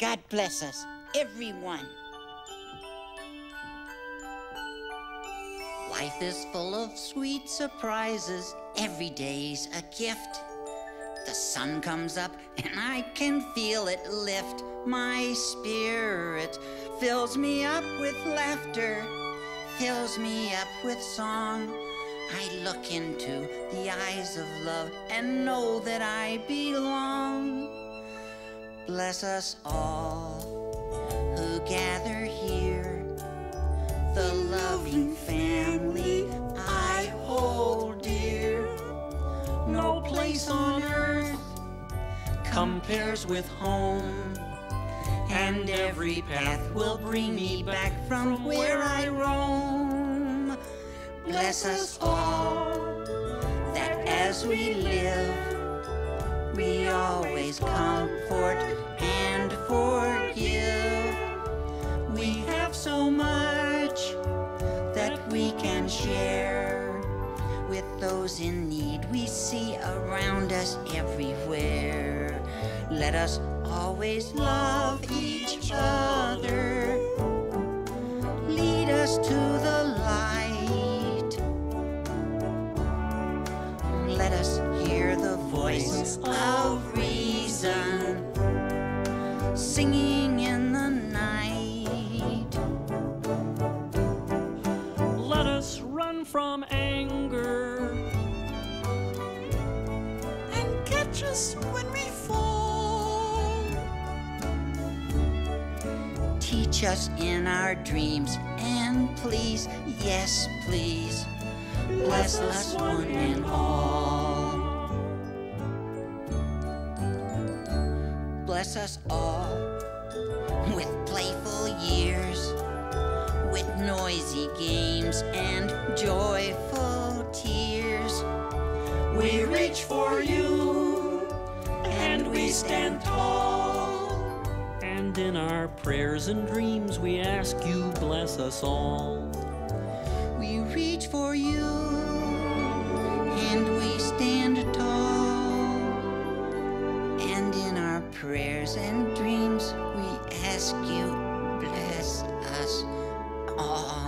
God bless us, everyone. Life is full of sweet surprises. Every day's a gift. The sun comes up and I can feel it lift my spirit. Fills me up with laughter, fills me up with song. I look into the eyes of love and know that I belong. Bless us all who gather here, the loving family I hold dear. No place on earth compares with home. And every path will bring me back from where I roam. Bless us all that as we live, we always comfort and forgive. We have so much that we can share with those in need we see around us everywhere. Let us always love each voice of reason singing in the night. Let us run from anger. and catch us when we fall. Teach us in our dreams and please, yes, please, bless us one and all. Bless us all with playful years, with noisy games and joyful tears. We reach for you and we stand tall. And in our prayers and dreams, we ask you bless us all. We reach for you prayers and dreams, we ask you, bless us all.